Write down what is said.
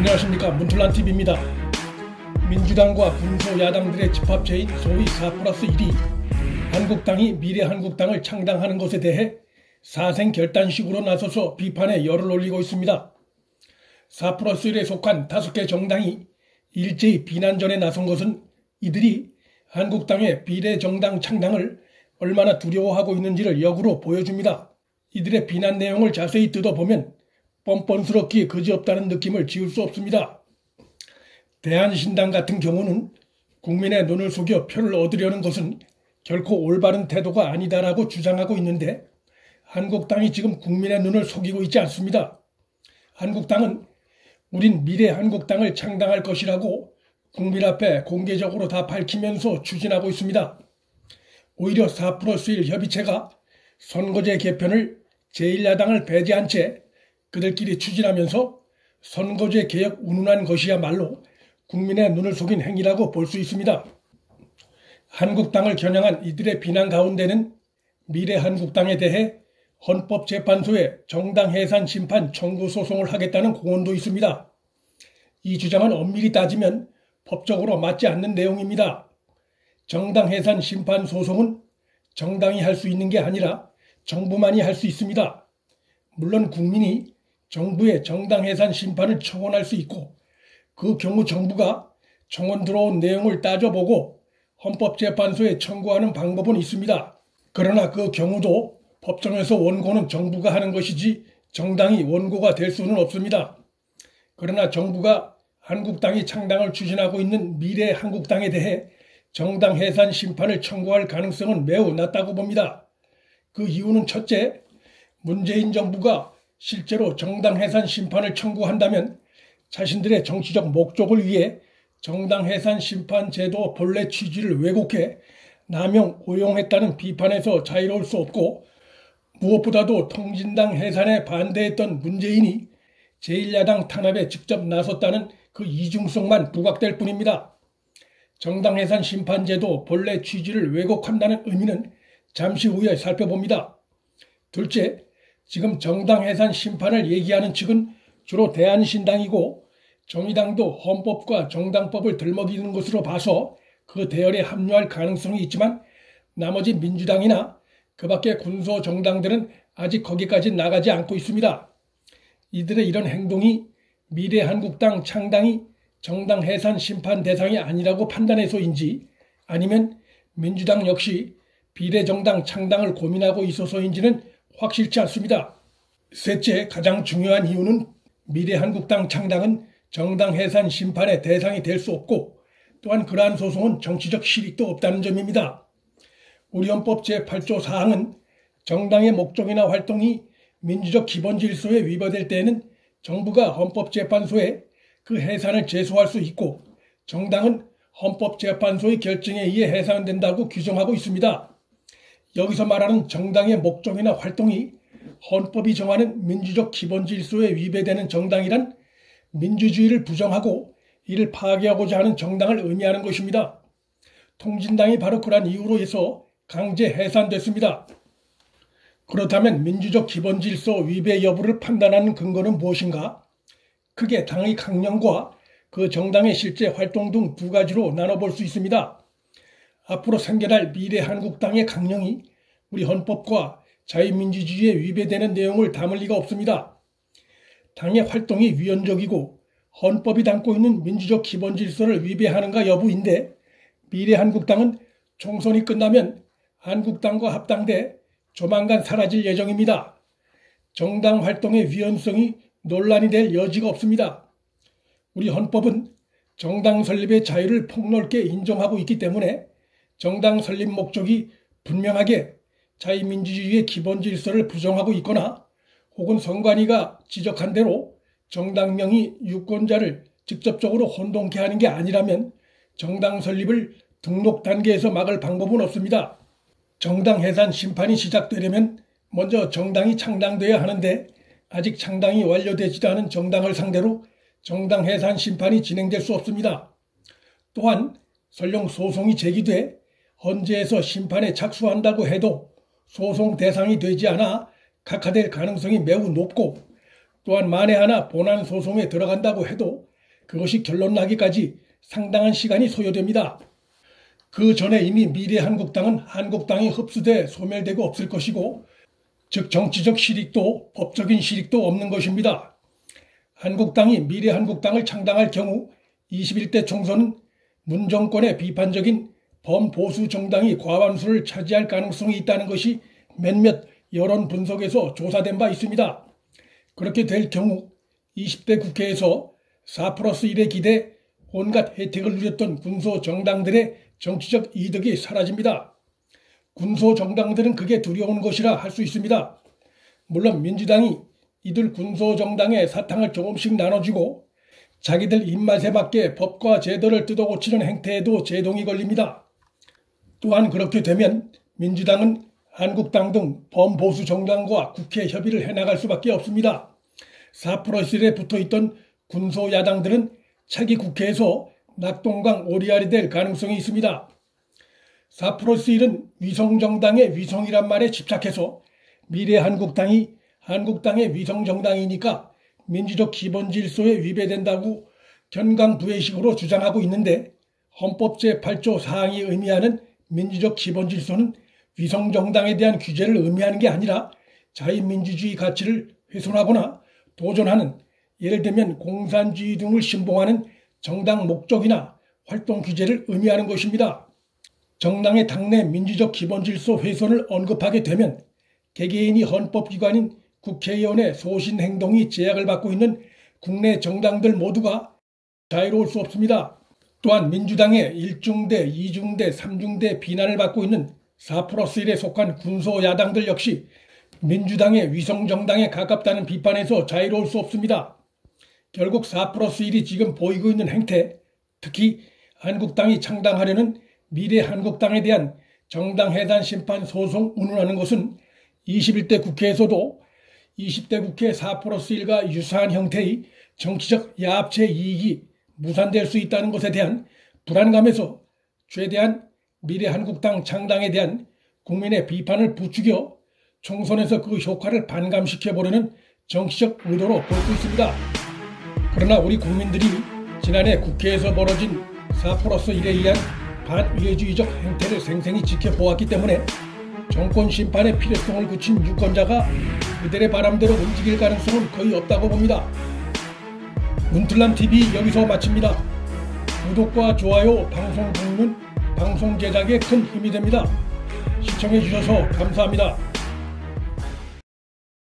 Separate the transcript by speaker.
Speaker 1: 안녕하십니까 문틀란TV입니다. 민주당과 군소 야당들의 집합체인 소위 4 플러스 1이 한국당이 미래한국당을 창당하는 것에 대해 사생결단식으로 나서서 비판에 열을 올리고 있습니다. 4 플러스 1에 속한 다섯 개 정당이 일제히 비난전에 나선 것은 이들이 한국당의 비례정당 창당을 얼마나 두려워하고 있는지를 역으로 보여줍니다. 이들의 비난 내용을 자세히 뜯어보면 뻔뻔스럽기에 그지없다는 느낌을 지울 수 없습니다. 대한신당 같은 경우는 국민의 눈을 속여 표를 얻으려는 것은 결코 올바른 태도가 아니다라고 주장하고 있는데 한국당이 지금 국민의 눈을 속이고 있지 않습니다. 한국당은 우린 미래 한국당을 창당할 것이라고 국민 앞에 공개적으로 다 밝히면서 추진하고 있습니다. 오히려 4 플러스 1 협의체가 선거제 개편을 제1야당을 배제한 채 그들끼리 추진하면서 선거제 개혁 운운한 것이야말로 국민의 눈을 속인 행위라고 볼 수 있습니다. 한국당을 겨냥한 이들의 비난 가운데는 미래 한국당에 대해 헌법재판소에 정당 해산 심판 청구 소송을 하겠다는 공언도 있습니다. 이 주장은 엄밀히 따지면 법적으로 맞지 않는 내용입니다. 정당 해산 심판 소송은 정당이 할 수 있는 게 아니라 정부만이 할 수 있습니다. 물론 국민이 정부의 정당 해산 심판을 청원할 수 있고 그 경우 정부가 청원 들어온 내용을 따져보고 헌법재판소에 청구하는 방법은 있습니다. 그러나 그 경우도 법정에서 원고는 정부가 하는 것이지 정당이 원고가 될 수는 없습니다. 그러나 정부가 한국당이 창당을 추진하고 있는 미래 한국당에 대해 정당 해산 심판을 청구할 가능성은 매우 낮다고 봅니다. 그 이유는 첫째, 문재인 정부가 실제로 정당 해산 심판을 청구한다면 자신들의 정치적 목적을 위해 정당 해산 심판 제도 본래 취지를 왜곡해 남용, 오용했다는 비판에서 자유로울 수 없고 무엇보다도 통진당 해산에 반대했던 문재인이 제1야당 탄압에 직접 나섰다는 그 이중성만 부각될 뿐입니다. 정당 해산 심판제도 본래 취지를 왜곡한다는 의미는 잠시 후에 살펴봅니다. 둘째, 지금 정당 해산 심판을 얘기하는 측은 주로 대한신당이고 정의당도 헌법과 정당법을 들먹이는 것으로 봐서 그 대열에 합류할 가능성이 있지만 나머지 민주당이나 그 밖의 군소 정당들은 아직 거기까지 나가지 않고 있습니다. 이들의 이런 행동이 미래 한국당 창당이 정당 해산 심판 대상이 아니라고 판단해서인지 아니면 민주당 역시 비례정당 창당을 고민하고 있어서인지는 확실치 않습니다. 셋째 가장 중요한 이유는 미래한국당 창당은 정당 해산 심판의 대상이 될 수 없고 또한 그러한 소송은 정치적 실익도 없다는 점입니다. 우리 헌법 제8조 사항은 정당의 목적이나 활동이 민주적 기본 질서에 위반될 때에는 정부가 헌법재판소에 그 해산을 제소할 수 있고 정당은 헌법재판소의 결정에 의해 해산된다고 규정하고 있습니다. 여기서 말하는 정당의 목적이나 활동이 헌법이 정하는 민주적 기본 질서에 위배되는 정당이란 민주주의를 부정하고 이를 파괴하고자 하는 정당을 의미하는 것입니다. 통진당이 바로 그러한 이유로 해서 강제 해산됐습니다. 그렇다면 민주적 기본 질서 위배 여부를 판단하는 근거는 무엇인가? 크게 당의 강령과 그 정당의 실제 활동 등 두 가지로 나눠볼 수 있습니다. 앞으로 생겨날 미래 한국당의 강령이 우리 헌법과 자유민주주의에 위배되는 내용을 담을 리가 없습니다. 당의 활동이 위헌적이고 헌법이 담고 있는 민주적 기본 질서를 위배하는가 여부인데 미래 한국당은 총선이 끝나면 한국당과 합당돼 조만간 사라질 예정입니다. 정당 활동의 위헌성이 논란이 될 여지가 없습니다. 우리 헌법은 정당 설립의 자유를 폭넓게 인정하고 있기 때문에 정당 설립 목적이 분명하게 자유민주주의의 기본 질서를 부정하고 있거나 혹은 선관위가 지적한 대로 정당명이 유권자를 직접적으로 혼동케 하는 게 아니라면 정당 설립을 등록 단계에서 막을 방법은 없습니다. 정당 해산 심판이 시작되려면 먼저 정당이 창당돼야 하는데 아직 창당이 완료되지도 않은 정당을 상대로 정당 해산 심판이 진행될 수 없습니다. 또한 설령 소송이 제기돼 헌재에서 심판에 착수한다고 해도 소송 대상이 되지 않아 각하될 가능성이 매우 높고 또한 만에 하나 본안 소송에 들어간다고 해도 그것이 결론 나기까지 상당한 시간이 소요됩니다. 그 전에 이미 미래 한국당은 한국당이 흡수돼 소멸되고 없을 것이고 즉 정치적 실익도 법적인 실익도 없는 것입니다. 한국당이 미래 한국당을 창당할 경우 21대 총선은 문정권의 비판적인 범보수 정당이 과반수를 차지할 가능성이 있다는 것이 몇몇 여론 분석에서 조사된 바 있습니다. 그렇게 될 경우 20대 국회에서 4 플러스 1에 기대 온갖 혜택을 누렸던 군소 정당들의 정치적 이득이 사라집니다. 군소 정당들은 그게 두려운 것이라 할 수 있습니다. 물론 민주당이 이들 군소 정당의 사탕을 조금씩 나눠주고 자기들 입맛에 맞게 법과 제도를 뜯어고치는 행태에도 제동이 걸립니다. 또한 그렇게 되면 민주당은 한국당 등 범보수 정당과 국회 협의를 해나갈 수밖에 없습니다. 4%에 붙어있던 군소 야당들은 차기 국회에서 낙동강 오리알이 될 가능성이 있습니다. 4%1은 위성정당의 위성이란 말에 집착해서 미래 한국당이 한국당의 위성정당이니까 민주적 기본질서에 위배된다고 견강부회식으로 주장하고 있는데 헌법 제8조 사항이 의미하는 민주적 기본 질서는 위성 정당에 대한 규제를 의미하는 게 아니라 자유민주주의 가치를 훼손하거나 도전하는 예를 들면 공산주의 등을 신봉하는 정당 목적이나 활동 규제를 의미하는 것입니다. 정당의 당내 민주적 기본 질서 훼손을 언급하게 되면 개개인이 헌법기관인 국회의원의 소신 행동이 제약을 받고 있는 국내 정당들 모두가 자유로울 수 없습니다. 또한 민주당의 1중대, 2중대, 3중대 비난을 받고 있는 4 플러스 1에 속한 군소 야당들 역시 민주당의 위성정당에 가깝다는 비판에서 자유로울 수 없습니다. 결국 4 플러스 1이 지금 보이고 있는 행태, 특히 한국당이 창당하려는 미래 한국당에 대한 정당 해단 심판 소송 운운하는 것은 21대 국회에서도 20대 국회 4 플러스 1과 유사한 형태의 정치적 야합체 이익이 무산될 수 있다는 것에 대한 불안감에서 최대한 미래 한국당 창당에 대한 국민의 비판을 부추겨 총선에서 그 효과를 반감시켜보려는 정치적 의도로 볼 수 있습니다. 그러나 우리 국민들이 지난해 국회에서 벌어진 4 플러스 1에 의한 반의회주의적 행태를 생생히 지켜보았기 때문에 정권 심판의 필요성을 굳힌 유권자가 그들의 바람대로 움직일 가능성은 거의 없다고 봅니다. 문틀남TV 여기서 마칩니다. 구독과 좋아요, 방송 공유는 방송 제작에 큰 힘이 됩니다. 시청해 주셔서 감사합니다.